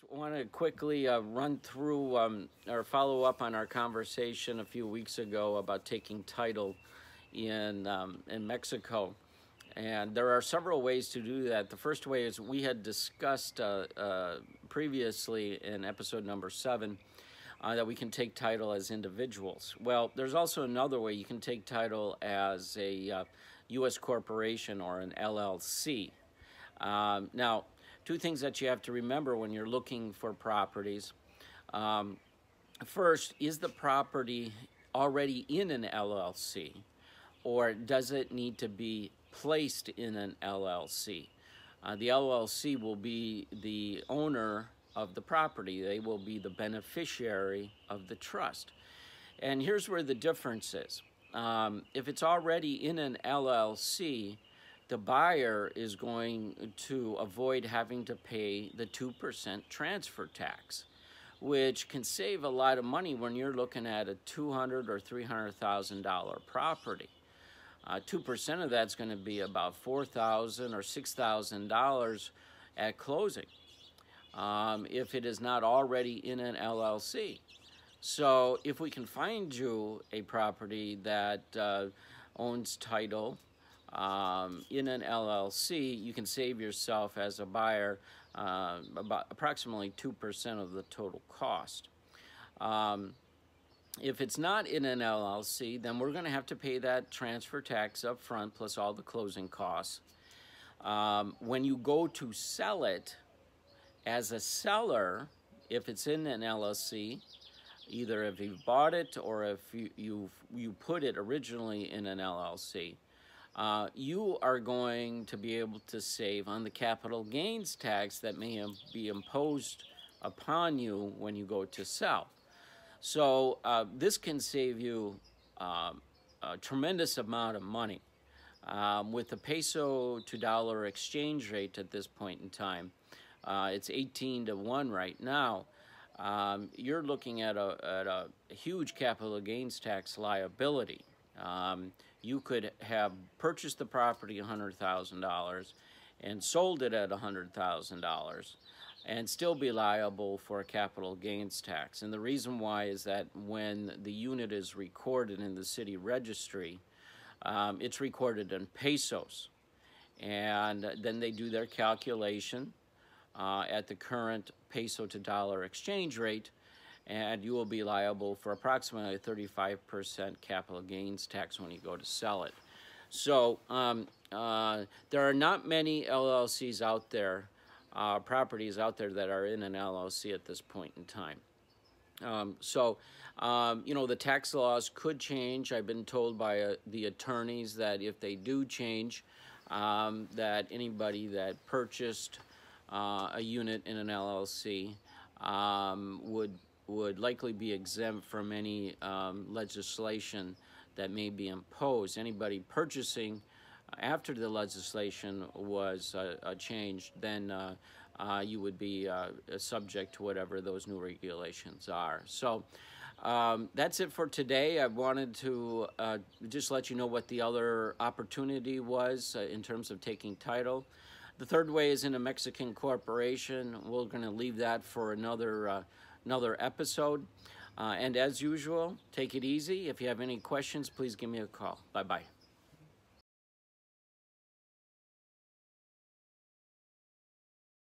just want to quickly uh, run through um, or follow up on our conversation a few weeks ago about taking title in um, in Mexico, and there are several ways to do that. The first way is we had discussed uh, uh, previously in episode number seven uh, that we can take title as individuals. Well, there's also another way you can take title as a U.S. Uh, corporation or an LLC. Um, now two things that you have to remember when you're looking for properties. Um, first, is the property already in an LLC or does it need to be placed in an LLC? Uh, the LLC will be the owner of the property. They will be the beneficiary of the trust. And here's where the difference is. Um, if it's already in an LLC, the buyer is going to avoid having to pay the 2% transfer tax, which can save a lot of money when you're looking at a 200 or $300,000 property. Uh, 2% of that's going to be about 4,000 or $6,000 at closing um, if it is not already in an LLC. So if we can find you a property that uh, owns title, um, in an LLC, you can save yourself as a buyer uh, about approximately 2% of the total cost. Um, if it's not in an LLC, then we're going to have to pay that transfer tax up front plus all the closing costs. Um, when you go to sell it as a seller, if it's in an LLC, either if you bought it or if you, you you put it originally in an LLC, uh, you are going to be able to save on the capital gains tax that may be imposed upon you when you go to sell. So uh, this can save you um, a tremendous amount of money. Um, with the peso to dollar exchange rate at this point in time, uh, it's 18 to 1 right now. Um, you're looking at a, at a huge capital gains tax liability. Um, you could have purchased the property $100,000 and sold it at $100,000 and still be liable for a capital gains tax. And the reason why is that when the unit is recorded in the city registry, um, it's recorded in pesos. And then they do their calculation uh, at the current peso to dollar exchange rate and you will be liable for approximately 35% capital gains tax when you go to sell it. So um, uh, there are not many LLCs out there, uh, properties out there that are in an LLC at this point in time. Um, so, um, you know, the tax laws could change. I've been told by uh, the attorneys that if they do change, um, that anybody that purchased uh, a unit in an LLC um, would would likely be exempt from any um, legislation that may be imposed. Anybody purchasing after the legislation was uh, uh, changed, then uh, uh you would be uh, subject to whatever those new regulations are. So um, that's it for today. I wanted to uh, just let you know what the other opportunity was in terms of taking title. The third way is in a Mexican corporation. We're going to leave that for another another episode. Uh, and as usual, take it easy. If you have any questions, please give me a call. Bye bye.